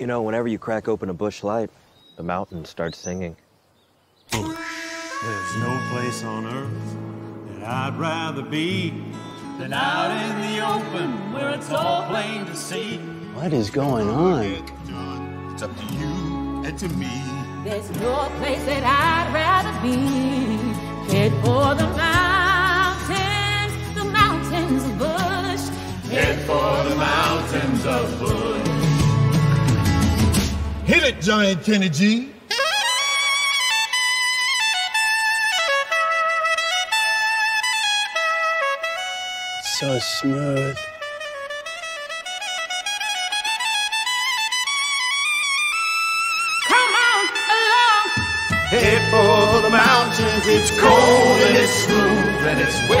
You know, whenever you crack open a Busch Light, the mountain starts singing. There's no place on earth that I'd rather be than out in the open where it's all plain to see. What is going on? It's up to you and to me. There's no place that I'd rather be. Head for the mountains, the mountains of Busch. Head for the mountains of Busch. Hit it, Giant Kenny G. So smooth. Come on along. Head for the mountains, it's cold and it's smooth and it's waiting